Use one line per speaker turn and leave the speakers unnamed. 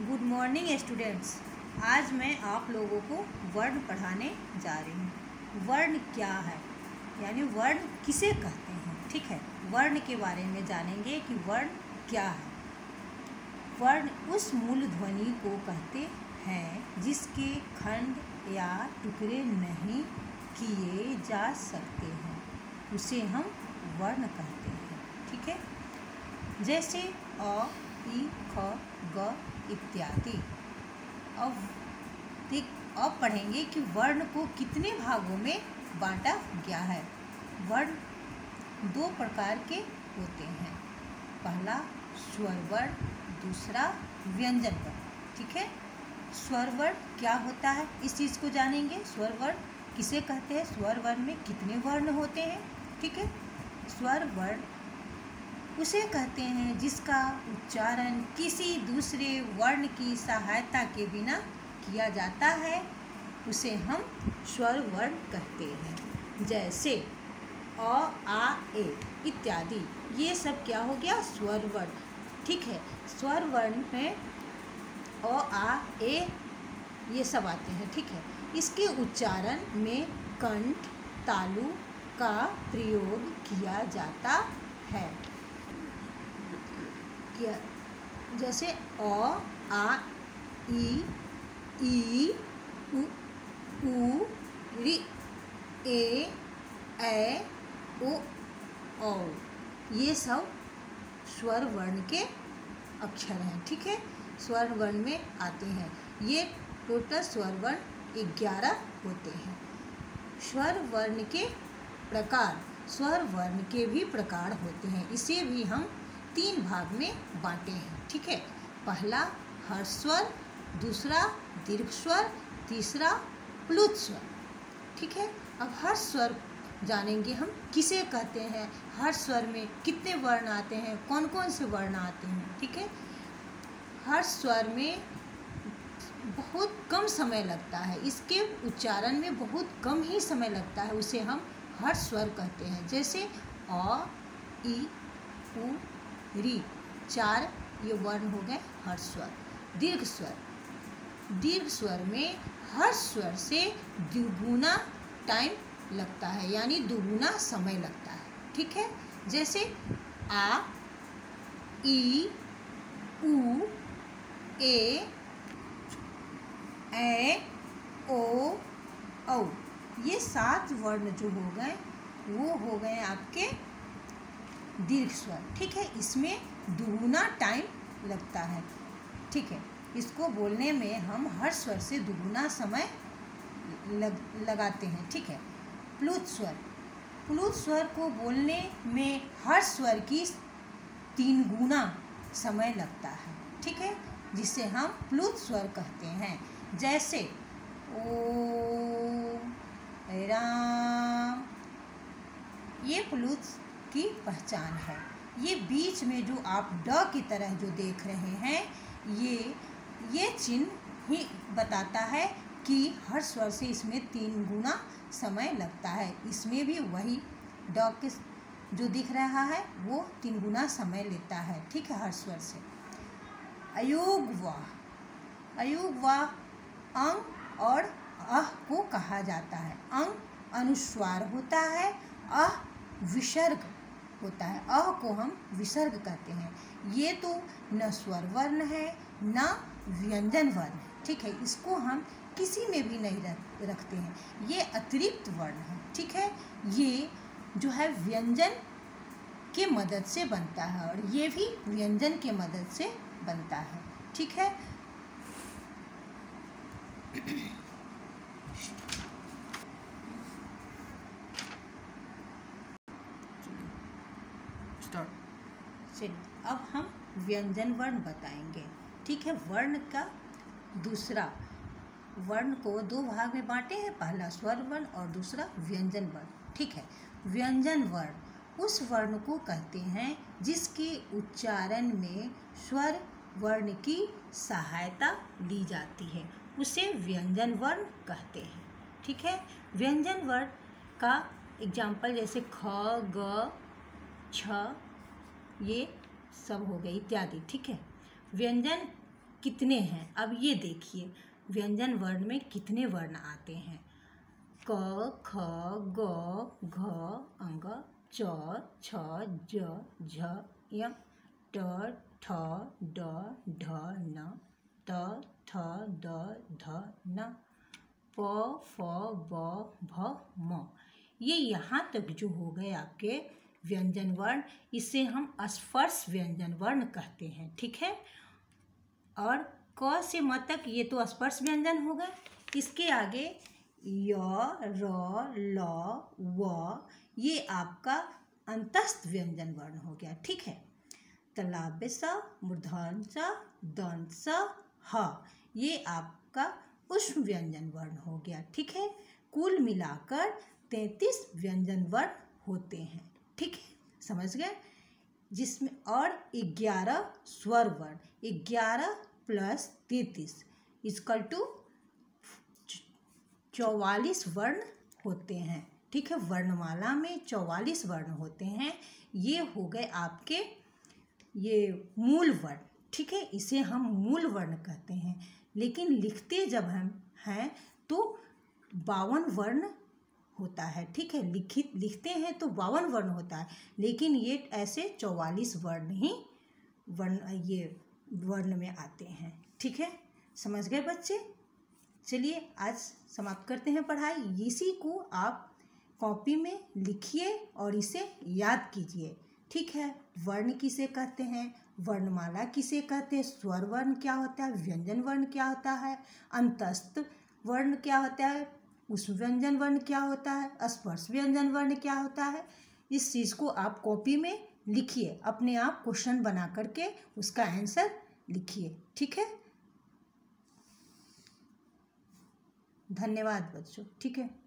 Good morning students आज मैं आप लोगों को वर्ण पढ़ाने जा रही हूँ। वर्ण क्या है? यानी वर्ण किसे कहते हैं? ठीक है? वर्ण के बारे में जानेंगे कि वर्ण क्या है। वर्ण उस मूल ध्वनि को कहते हैं जिसके खंड या टुकड़े नहीं किए जा सकते हैं। उसे हम वर्ण कहते हैं। ठीक है? जैसे अ ई ख, ग इत्यादि। अब देख, अब पढ़ेंगे कि वर्ण को कितने भागों में बांटा गया है। वर्ण दो प्रकार के होते हैं। पहला स्वर वर्ण दूसरा व्यंजन वर्ण ठीक है? स्वर वर्ण क्या होता है, इस चीज़ को जानेंगे। स्वर वर्ण किसे कहते हैं? स्वर वर्ण में कितने वर्ण होते हैं? ठीक है? स्वर वर्ण उसे कहते हैं जिसका उच्चारण किसी दूसरे वर्ण की सहायता के बिना किया जाता है, उसे हम स्वर वर्ण कहते हैं। जैसे, अ, आ, ए इत्यादि। ये सब क्या हो गया? स्वर वर्ण ठीक है स्वर वर्ण में अ, आ, ए, ये सब आते हैं। ठीक है, इसके उच्चारण में कंठ, तालु का प्रयोग किया जाता है। किया। जैसे अ, आ, ई ई, उ उ, रि, ए ए ओ औ। ये सब स्वर वर्ण के अक्षर हैं, ठीक है? स्वर वर्ण में आते हैं। ये टोटल स्वर वर्ण ग्यारह होते हैं। स्वर वर्ण के प्रकार स्वर वर्ण के भी प्रकार होते हैं। इसे भी हम तीन भाग में बांटे हैं, ठीक है? पहला हर्ष स्वर, दूसरा दीर्घ स्वर, तीसरा प्लुत स्वर, ठीक है? अब हर स्वर जानेंगे हम किसे कहते हैं, हर स्वर में कितने वर्ण आते हैं कौन कौन से वर्ण आते हैं, ठीक है? हर स्वर में बहुत कम समय लगता है, इसके उच्चारण में बहुत कम ही समय लगता है, उसे हम हर स्वर कहते हैं, जैसे अ ई उ री, चार, ये वर्ण हो गए हर स्वर। दीर्घ स्वर। दीर्घ स्वर में हर स्वर से दुगुना टाइम लगता है, यानी दुगुना समय लगता है। ठीक है? जैसे आ, ई उ ए ए ओ, औ। ये सात वर्ण जो हो गए, वो हो गए आपके दीर्घ स्वर। ठीक है? इसमें दुगुना टाइम लगता है। ठीक है? इसको बोलने में हम हर स्वर से दुगुना समय लग, लगाते हैं। ठीक है? प्लुत स्वर। प्लुत स्वर को बोलने में हर स्वर की तीन गुना समय लगता है। ठीक है? जिसे हम प्लुत स्वर कहते हैं। जैसे ओ राम। ये प्लुत की पहचान है। ये बीच में जो आप ड की तरह जो देख रहे हैं, ये ये चिन्ह ही बताता है कि हर स्वर से इसमें तीन गुना समय लगता है। इसमें भी वही ड के जो दिख रहा है, वो तीन गुना समय लेता है। ठीक है, हर स्वर से। अयोग वाह अयोग वाह अंग और अह को कहा जाता है। अंग अनुस्वार होता है, अह विसर्ग होता है। अह को हम विसर्ग कहते हैं। ये तो न स्वर वर्ण है, न व्यंजन वर्ण है, ठीक है? इसको हम किसी में भी नहीं रख, रखते हैं। ये अतिरिक्त वर्ण है, ठीक है? ये जो है व्यंजन के मदद से बनता है और ये भी व्यंजन के मदद से बनता है, ठीक है? चलिए अब हम व्यंजन वर्ण बताएँगे। ठीक है, वर्ण का दूसरा, वर्ण को दो भाग में बांटे हैं, पहला स्वर वर्ण और दूसरा व्यंजन वर्ण। ठीक है, व्यंजन वर्ण, उस वर्ण को कहते हैं जिसके उच्चारण में स्वर वर्ण की सहायता ली जाती है। उसे व्यंजन वर्ण कहते हैं। ठीक है, व्यंजन वर्ण का एग्ज़ाम्पल जैसे ख, ग, छ ये सब हो गए इत्यादि, ठीक है? व्यंजन कितने हैं? अब ये देखिए, व्यंजन वर्ण में कितने वर्ण आते हैं? क, ख, ग, घ, अंग, च, छ, ज, झ य ट, ठ, ड, ढ, न, त, थ, द, ध, न, प, फ, ब, भ, म। ये यहाँ तक जो हो गए आपके व्यंजन वर्ण, इसे हम स्पर्श व्यंजन वर्ण कहते हैं, ठीक है? और क से म तक ये तो स्पर्श व्यंजन हो गए इसके आगे य, र, ल, व, ये आपका अंतस्थ व्यंजन वर्ण हो गया, ठीक है? तलाब स मूर्धन स दंत स ह, ये आपका उष्म व्यंजन वर्ण हो गया, ठीक है? कुल मिलाकर तैतीस व्यंजन वर्ण होते हैं। ठीक है? समझ गए? जिसमें और ग्यारह स्वर वर्ण, ग्यारह प्लस तैतीस इजकल टू चौवालीस वर्ण होते हैं। ठीक है? वर्णमाला में चौवालीस वर्ण होते हैं। ये हो गए आपके, ये मूल वर्ण। ठीक है? इसे हम मूल वर्ण कहते हैं। लेकिन लिखते जब हम हैं तो बावन वर्ण होता है, ठीक है? लिखित, लिखते हैं तो बावन वर्ण होता है, लेकिन ये ऐसे चौवालीस वर्ण ही वर्ण, ये वर्ण में आते हैं, ठीक है? समझ गए बच्चे? चलिए आज समाप्त करते हैं पढ़ाई। इसी को आप कॉपी में लिखिए और इसे याद कीजिए, ठीक है? वर्ण किसे कहते हैं? वर्णमाला किसे कहते हैं? स्वर वर्ण क्या होता है? व्यंजन वर्ण क्या होता है? अंतस्थ वर्ण क्या होता है? उस व्यंजन वर्ण क्या होता है? स्पर्श व्यंजन वर्ण क्या होता है? इस चीज़ को आप कॉपी में लिखिए। अपने आप क्वेश्चन बना करके उसका आंसर लिखिए। ठीक है? धन्यवाद बच्चों। ठीक है?